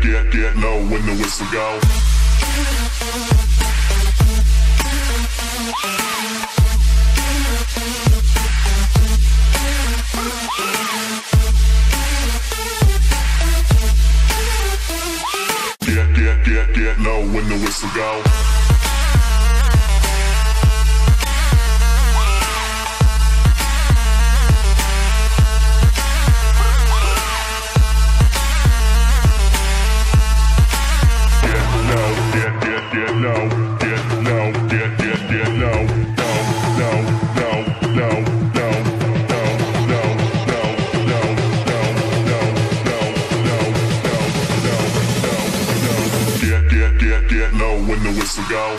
get, get, get low when the whistle go. Get, get, get, get low when the whistle go. get, get, get low when the whistle go.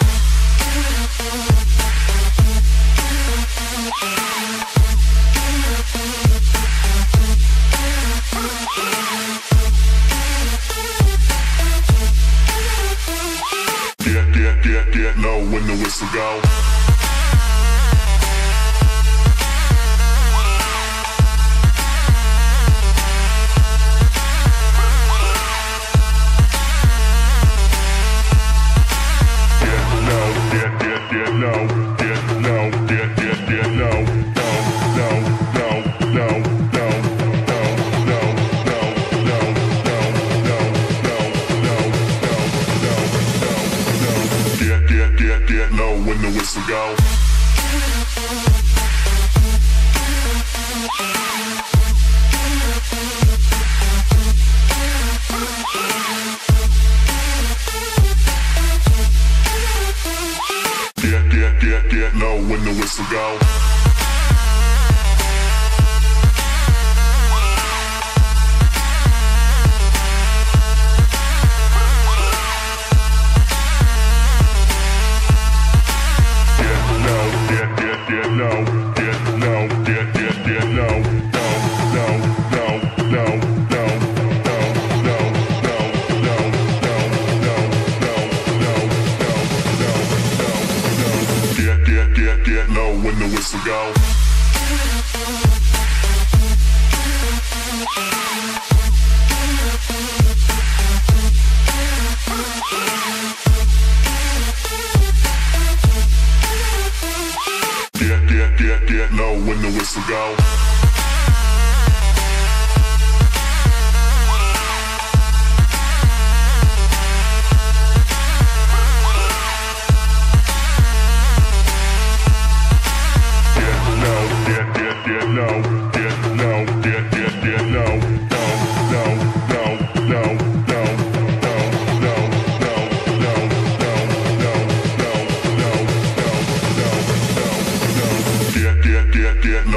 Get, get, get, get low when the whistle go. can't get no when the whistle go. get, get, get low when the whistle go. Get, get, get, get low when the whistle go.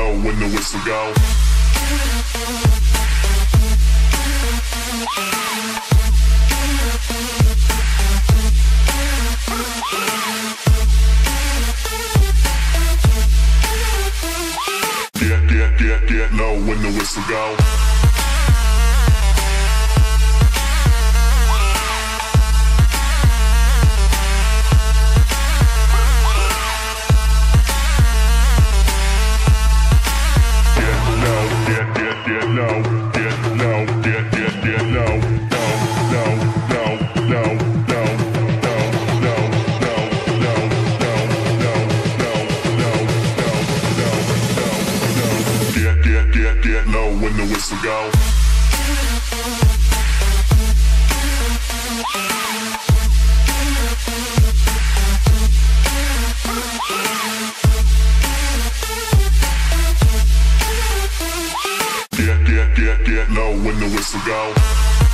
know when the whistle go. Get, get, get, get low when the whistle go. place to go. Get, get, get, get low when the whistle go.